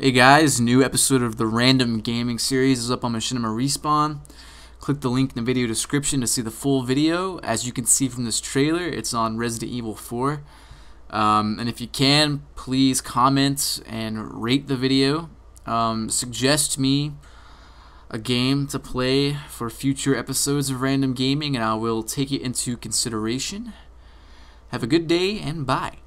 Hey guys, new episode of the Random Gaming Series is up on Machinima Respawn. Click the link in the video description to see the full video. As you can see from this trailer, it's on Resident Evil 4. Um, and if you can, please comment and rate the video. Um, suggest me a game to play for future episodes of Random Gaming, and I will take it into consideration. Have a good day, and bye.